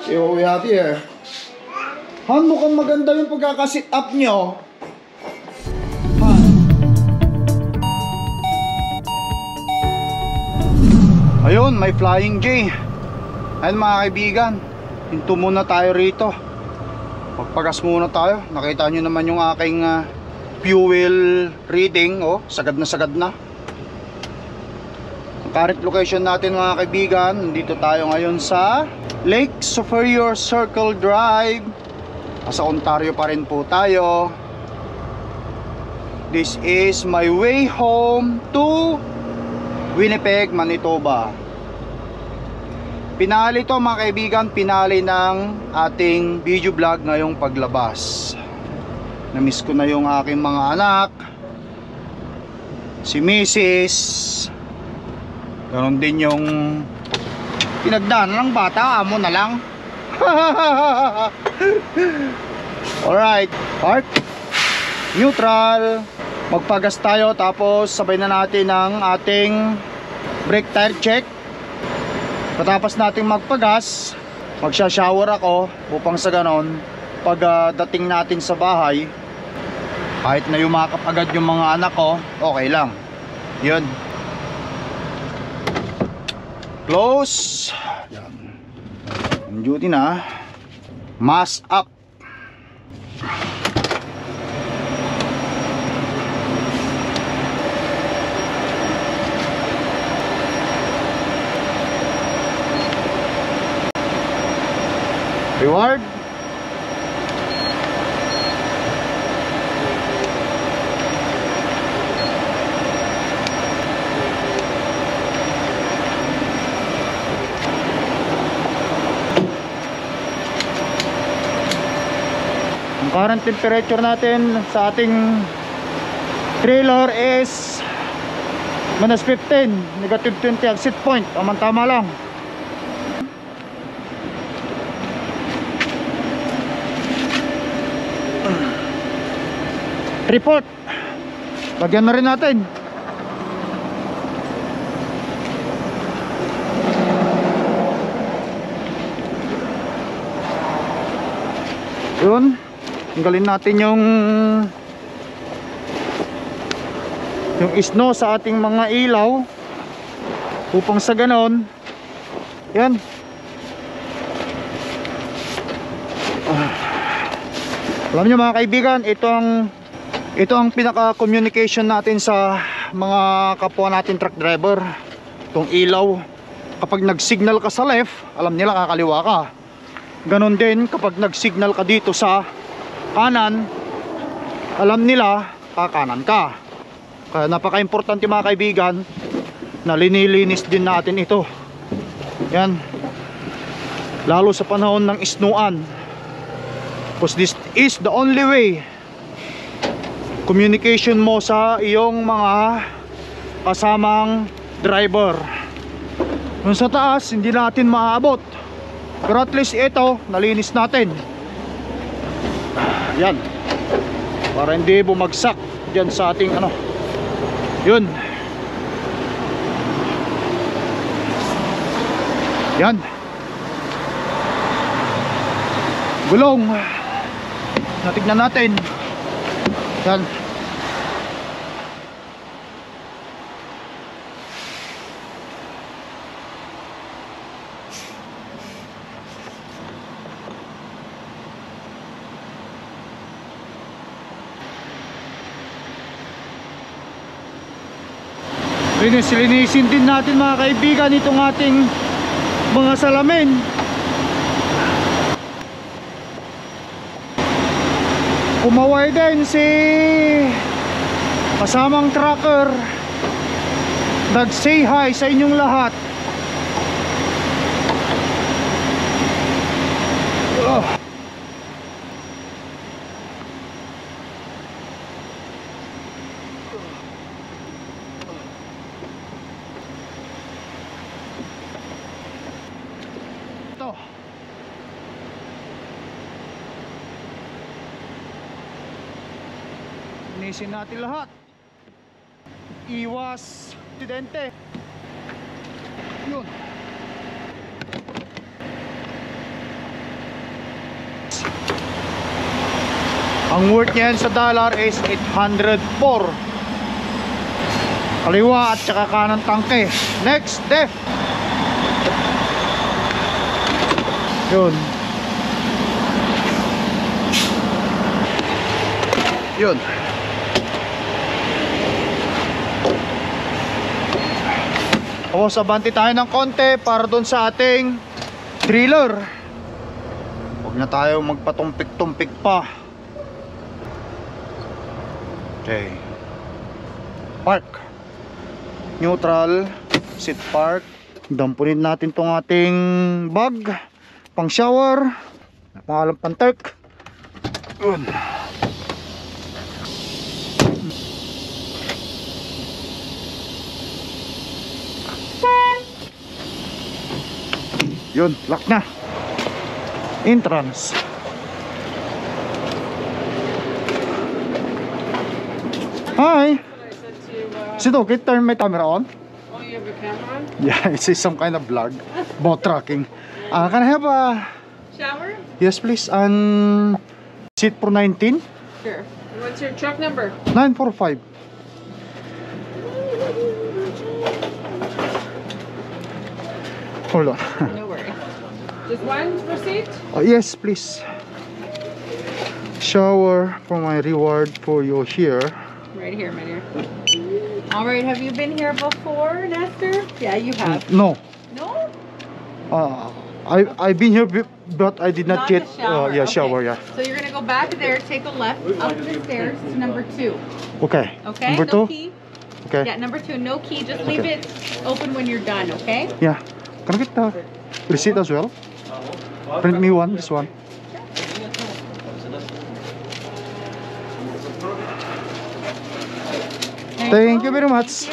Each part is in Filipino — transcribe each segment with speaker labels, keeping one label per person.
Speaker 1: What we have here. Han, mukhang maganda yung pagkakasit up nyo. Han. Ayun, may flying J. Ayun mga kaibigan, hinto muna tayo rito. Magpagas muna tayo. Nakita nyo naman yung aking ah, fuel reading. Oh, sagad na sagad na. Ang current location natin mga kaibigan, dito tayo ngayon sa Lake Superior Circle Drive. Sa Ontario pa rin po tayo. This is my way home to Winnipeg, Manitoba. Pinali to mga kaibigan, pinali ng ating video vlog ngayong paglabas. Namiss ko na yung aking mga anak, si Mrs. Ganon din yung pinagdaan ng bata, amo na lang. Alright, park, neutral, magpagas tayo tapos sabay na natin ang ating brake tire check. Patapos nating magpagas, magsha-shower ako upang sa ganon, pag ah, dating natin sa bahay, kahit na yumakap agad yung mga anak ko, okay lang. Yun. Close. Yan. On duty na. Mask up. Reward. Ang current temperature natin sa ating trailer is minus 15, negative 20 ang set point. Tama tama lang. Report. Lagyan na rin natin. Yun. Tanggalin natin yung yung snow sa ating mga ilaw upang sa ganon yan. Ah. alam nyo mga kaibigan ito ang ito ang pinaka communication natin sa mga kapwa natin truck driver itong ilaw. Kapag nag signal ka sa left alam nila kakaliwa ka. Ganon din kapag nag signal ka dito sa kanan alam nila kakanan ka kaya napaka-importante mga kaibigan na linilinis din natin ito. Yan. Lalo sa panahon ng isnuan. Because this is the only way communication mo sa iyong mga kasamang driver. Kung sa taas, hindi natin maaabot. Pero at least ito, nalinis natin. Yan. Para hindi bumagsak dyan sa ating ano, yun. Yan. Gulong. Natignan natin. Yan Linis-linisin din natin mga kaibigan itong ating mga salamin. Kumaway din si kasamang trucker. Nag-say hi sa inyong lahat. Linisin natin lahat. Iwas aksidente. Yun. Ang worth niyan sa dollar is 804. Kaliwa at saka kanan tangke. Next, def. Yun. Yun. Tapos abanti tayo ng konti para doon sa ating thriller. Huwag na tayo magpatumpik-tumpik pa. Okay. Park. Neutral. Sit park. Dampunin natin tong ating bag. Pang shower. Pangalan pang Turk. Yun. Yun, lock na. Entrance. Hi.
Speaker 2: I said to, uh,
Speaker 1: Is it okay to turn my camera on?
Speaker 2: oh, you have a camera on?
Speaker 1: Yeah, it's some kind of vlog. Boat tracking. Uh, can I have a...
Speaker 2: Shower?
Speaker 1: Yes, please. And seat for 19?
Speaker 2: Sure. What's your truck number?
Speaker 1: 945. Hold on.
Speaker 2: Just one receipt?
Speaker 1: Oh, yes, please. Shower for my reward for you here.
Speaker 2: Right here, my dear. All right, have you been here before, Nestor? Yeah, you have.
Speaker 1: No.
Speaker 2: No?
Speaker 1: Uh, I I've been here, but I did not,
Speaker 2: the
Speaker 1: get.
Speaker 2: shower.
Speaker 1: Uh, yeah,
Speaker 2: okay.
Speaker 1: shower. Yeah.
Speaker 2: So you're gonna go back there, take a left up the stairs to number two.
Speaker 1: Okay.
Speaker 2: Okay?
Speaker 1: Number
Speaker 2: no
Speaker 1: two.
Speaker 2: key.
Speaker 1: Okay.
Speaker 2: Yeah, number two, no key. Just leave
Speaker 1: Okay.
Speaker 2: it open when you're done, okay?
Speaker 1: Yeah. Can I get the receipt as well? Print me one. This one. Thank you very much.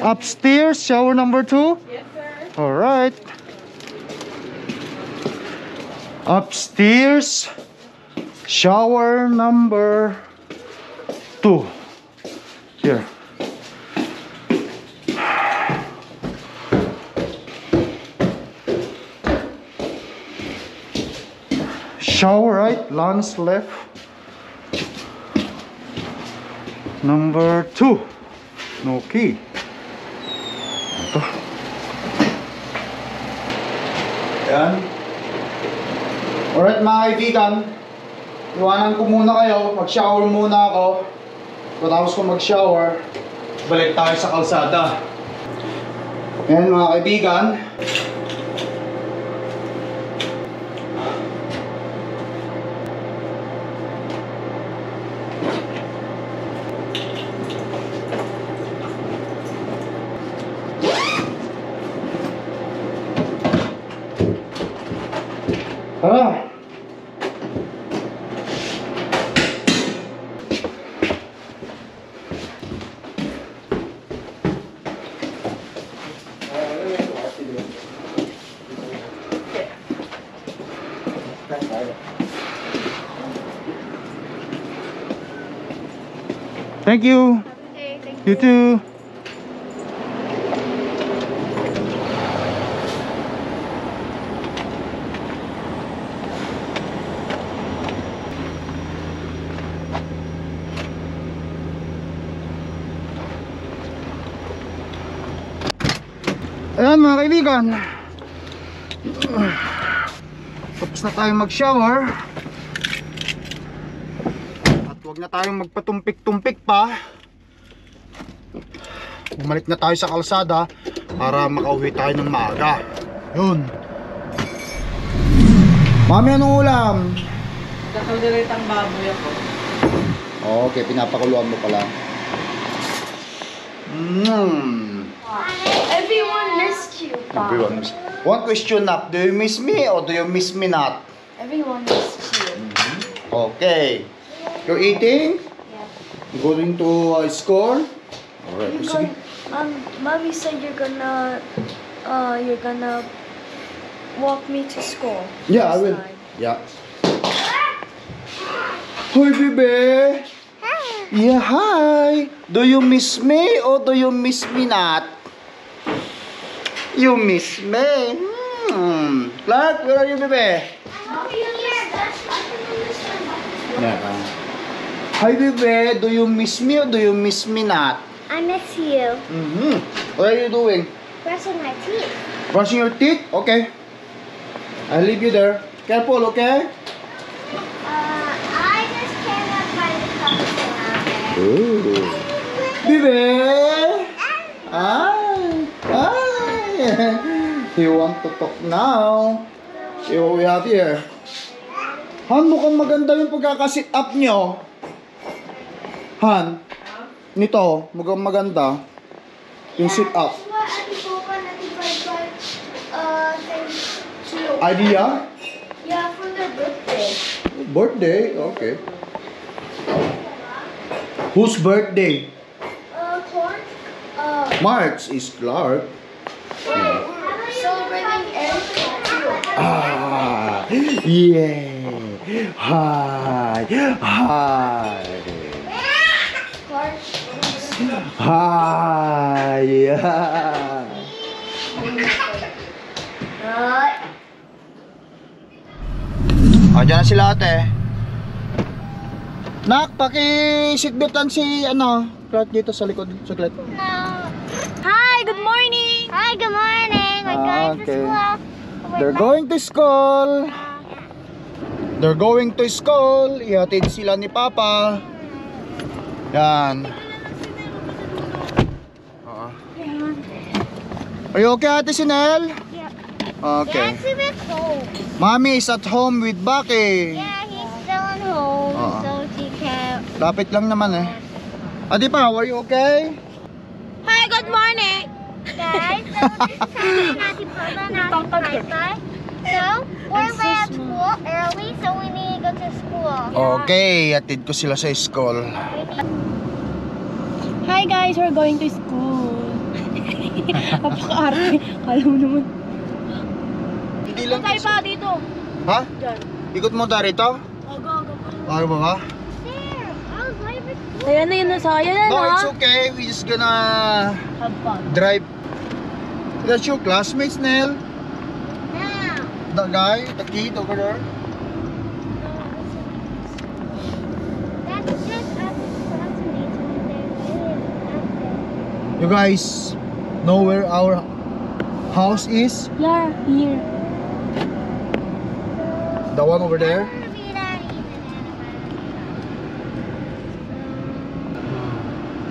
Speaker 1: Upstairs, shower number two.
Speaker 2: Yes, sir.
Speaker 1: All right. Upstairs, shower number two. Here. Shower right, lunch left. Number two. No key. Ito. Ayan. Alright mga kaibigan, iwanan ko muna kayo, mag-shower muna ako. Pagkatapos ko mag-shower, balik tayo sa kalsada. Ayan mga kaibigan. Thank you.
Speaker 3: Okay, thank
Speaker 1: You too. Ayan mga kaibigan Tapos na tayong mag-shower At huwag na tayong magpatumpik-tumpik pa Bumalik na tayo sa kalsada Para makauwi tayo ng maaga Yun Mami, anong ulam?
Speaker 2: Kakaldalit ang baboy ako.
Speaker 1: Okay, pinapakuluan mo pala Mmm
Speaker 3: Everyone missed you, Bob.
Speaker 1: Everyone miss. One question up, do you miss me or do you miss me not?
Speaker 3: Everyone missed you.
Speaker 1: Okay. You're eating?
Speaker 3: Yeah.
Speaker 1: Going to uh, school? Alright.
Speaker 3: You gon- um, mommy said you're gonna, uh, you're gonna walk me to school.
Speaker 1: Yeah, I will.
Speaker 3: time.
Speaker 1: Yeah. Hi, baby. Yeah, hi. Do you miss me or do you miss me not? You miss me. Hmm. Clark, where are you, baby?
Speaker 3: Missed us
Speaker 1: Yeah. Hi, bebe. Do you miss me or do you miss me not?
Speaker 3: I miss you.
Speaker 1: Mm-hmm. What are you doing?
Speaker 3: Brushing my teeth.
Speaker 1: Brushing your teeth? Okay. I'll leave you there. Careful, okay?
Speaker 3: Uh, I just cannot find the there.
Speaker 1: Ooh. Bebe! Ay! Ay! You want to talk now? See what we have here. Han, mukhang maganda yung pagkakasit up nyo. Han, nito, mukhang maganda. Yung sit up. Idea?
Speaker 3: yeah, for their birthday.
Speaker 1: Birthday? Okay. Whose birthday?
Speaker 3: Uh, corn. Uh,
Speaker 1: March is Clark.
Speaker 3: we're celebrating too.
Speaker 1: Ah, yeah. Hi. Hi. Hi. Yeah.
Speaker 3: Uh,
Speaker 1: Ah, dyan na sila ate. Nak, paki-seatbeltan si ano, Clark dito sa likod. Saglit.
Speaker 3: Hi, good morning. Hi, good morning. We're
Speaker 1: Ah,
Speaker 3: going
Speaker 1: okay.
Speaker 3: to school.
Speaker 1: They're going to school. They're going to school. Ihatid sila ni Papa. Yan. Are you okay, Ate Sinel?
Speaker 3: Yeah.
Speaker 1: Okay.
Speaker 3: We went home.
Speaker 1: Mommy is at home with Baki.
Speaker 3: Yeah, he's still at home,
Speaker 1: Uh-uh.
Speaker 3: so she can't.
Speaker 1: Lapit lang naman eh. Adi pa, are you okay?
Speaker 2: Hi, good morning.
Speaker 3: Guys, so this is Nati Papa, Nati Pi-Fi. So, we're late at school early, so we need to go to school.
Speaker 1: Okay, atid ko sila sa school.
Speaker 4: Hi guys, we're going to school. Napaka-arte. Kala mo naman.
Speaker 1: Hindi lang
Speaker 4: Tayo pa dito.
Speaker 1: Ha?
Speaker 4: Diyan.
Speaker 1: Ikot mo tayo rito?
Speaker 4: Ogo, ogo.
Speaker 1: Ano ba ba?
Speaker 3: School.
Speaker 4: Ayan na yun nasa. Ayan na
Speaker 1: No,
Speaker 4: na.
Speaker 1: it's okay. We just gonna
Speaker 4: Have fun.
Speaker 1: drive. That's your classmates, Nell.
Speaker 3: Now,
Speaker 1: The guy, the kid over there. You guys know where our house is?
Speaker 4: Yeah, here.
Speaker 1: The one over there?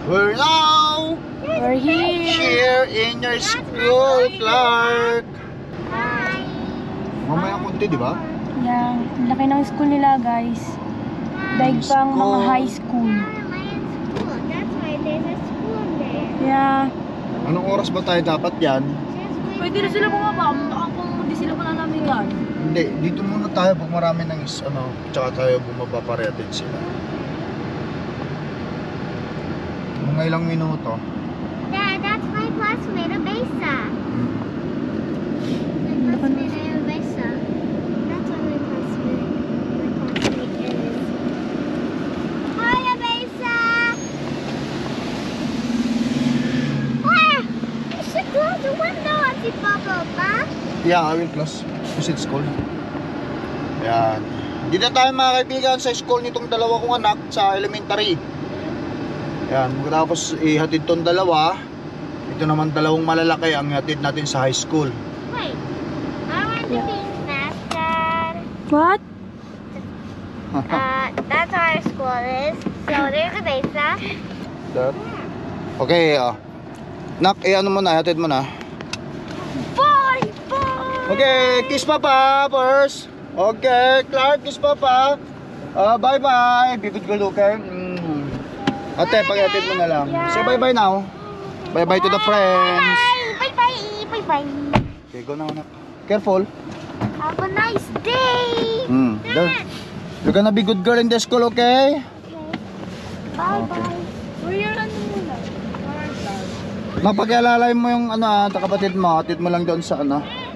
Speaker 1: We're now
Speaker 4: We're here.
Speaker 1: here in your school, Clark.
Speaker 3: Hi.
Speaker 1: Mamaya konti, di ba?
Speaker 4: Yeah, laki ng school nila guys. Daig pang mga high school.
Speaker 3: school. That's why there's a school there.
Speaker 4: Yeah.
Speaker 1: Anong oras ba tayo dapat yan?
Speaker 4: Pwede na sila bumaba. Baka kung hindi sila mananamigan.
Speaker 1: Hindi, dito muna tayo pag marami ng is, ano, tsaka tayo bumaba para din sila. Mga ilang minuto.
Speaker 3: Dad, that's my classmate, Abesa. My classmate, Abesa. That's what my classmate, my classmate is. Hi, Abesa! Ah! You should close the window at the bubble, huh?
Speaker 1: Yeah, I will close. Because it's cold. Yan. Dito tayo mga kaibigan sa school nitong dalawa kong anak sa elementary. Yan, tapos ihatid tong dalawa. Ito naman dalawang malalaki ang ihatid natin sa high school.
Speaker 3: Wait. I want to be mascot.
Speaker 4: What?
Speaker 3: Uh, that's how our school is. So there's Abesa.
Speaker 1: That? Okay, ah. Nak, eh ano mo na, ihatid mo na. Okay, kiss papa first. Okay, Clark, kiss papa. Ah, bye-bye. Be good girl, okay? Mm. Ate, pag-atid mo na lang. Say bye-bye now. Bye-bye to the friends.
Speaker 3: Bye bye! Bye bye!
Speaker 1: Okay, go now, anak. Careful.
Speaker 3: Have a nice day!
Speaker 1: Mm. You're gonna be good girl in the school, okay? Okay.
Speaker 3: bye!
Speaker 4: Where you're muna?
Speaker 1: Mapag-alalay mo yung ano, ah, kapatid mo. Atid mo lang doon sa ano.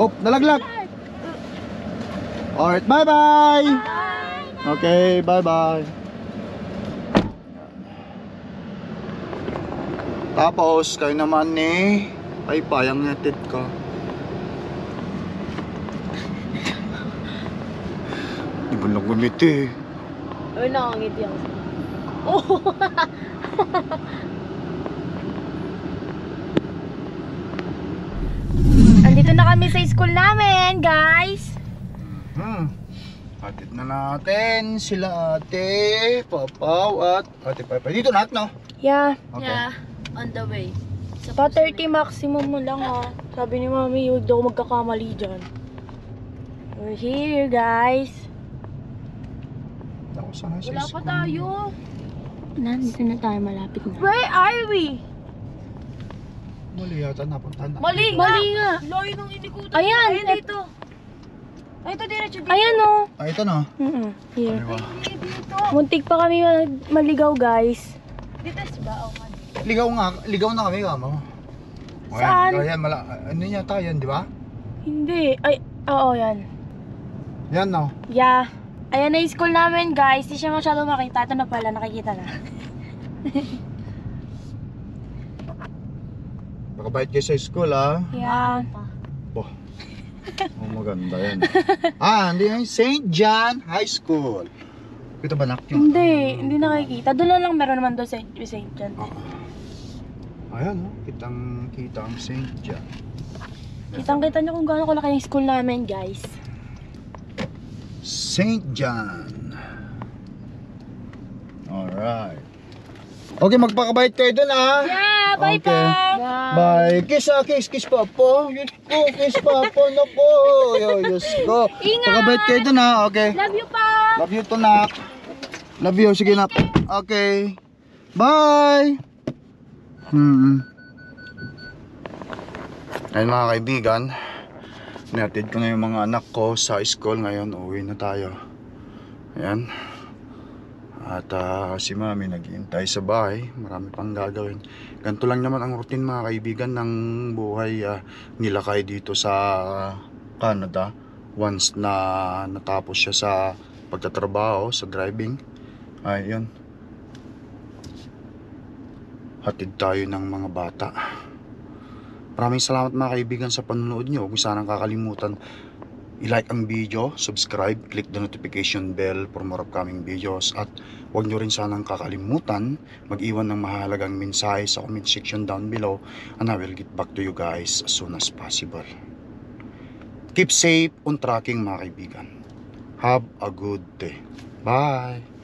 Speaker 1: Oh, nalaglag. Alright, bye-bye. Okay, bye-bye. Tapos, kayo naman ni ay payang natid ko. naman nagumiti.
Speaker 4: Ay, nakangiti ako. Oh! Andito na kami sa school namin, guys.
Speaker 1: Hmm. Atid na natin sila ate, papaw at ate Papa. Dito na no?
Speaker 4: Yeah,
Speaker 1: Okay.
Speaker 2: on the way.
Speaker 4: pa 30 maximum mo lang ha. Sabi ni mami, huwag daw magkakamali dyan. We're here, guys.
Speaker 1: Ako sana sa
Speaker 2: Wala pa
Speaker 1: school.
Speaker 2: tayo.
Speaker 4: Nandito na tayo, malapit na.
Speaker 2: Where are we?
Speaker 1: Mali yata napuntahan na.
Speaker 2: Mali nga.
Speaker 4: Mali nga.
Speaker 2: Loy nung inikutan.
Speaker 4: Ayan,
Speaker 2: Ayun
Speaker 4: et-
Speaker 2: dito. Ay, ito diretso dito.
Speaker 4: Ayan oh.
Speaker 1: Ah, ito no?
Speaker 4: Mm Here.
Speaker 1: Ba?
Speaker 2: Dito.
Speaker 4: Muntik pa kami mal- maligaw, guys.
Speaker 2: Dito ba? Oh, man.
Speaker 1: Ligaw nga, ligaw na kami kamo.
Speaker 4: Saan?
Speaker 1: Ayan, ayan, mala, ano yata yan, di ba?
Speaker 4: Hindi. Ay, oo, yan.
Speaker 1: Yan no.
Speaker 4: Yeah. Ayan na yung school namin, guys. Di siya masyado makita. Ito na pala, nakikita na.
Speaker 1: Nakabait kayo sa school ah.
Speaker 4: Yeah.
Speaker 1: Oh, maganda yan. ah, hindi yan. St. John High School. Kita ba nak yun?
Speaker 4: Hindi, hindi nakikita. Doon na lang meron naman doon sa St. John.
Speaker 1: Ayan oh, kitang kita ang St. John.
Speaker 4: Kitang-kita niyo kung gaano kalaki yung school namin, guys.
Speaker 1: St. John. Alright. Okay, magpakabait kayo dun ah.
Speaker 4: Yeah, bye
Speaker 1: Okay.
Speaker 4: pa!
Speaker 1: Bye. Kiss ah, kiss, kiss pa po. Yus ko, kiss pa po. Naku, yo, yus ko.
Speaker 4: Ingat!
Speaker 1: Pakabait kayo dun ah, okay.
Speaker 4: Love you pa!
Speaker 1: Love you to nak. Love you, sige nak. Okay. Bye. Hmm. Ayun mga kaibigan. Nihatid ko na yung mga anak ko sa school ngayon. Uwi na tayo. Ayan. At ah, si mami naghihintay sa bahay. Marami pang gagawin. Ganito lang naman ang routine mga kaibigan ng buhay ah, nilakay dito sa Canada. Once na natapos siya sa pagtatrabaho, sa driving. Ay, yun. Hatid tayo ng mga bata. Maraming salamat mga kaibigan sa panonood nyo. Huwag sanang kakalimutan i-like ang video, subscribe, click the notification bell for more upcoming videos at huwag nyo rin sanang kakalimutan mag-iwan ng mahalagang mensahe sa comment section down below and I will get back to you guys as soon as possible. Keep safe on tracking mga kaibigan. Have a good day. Bye!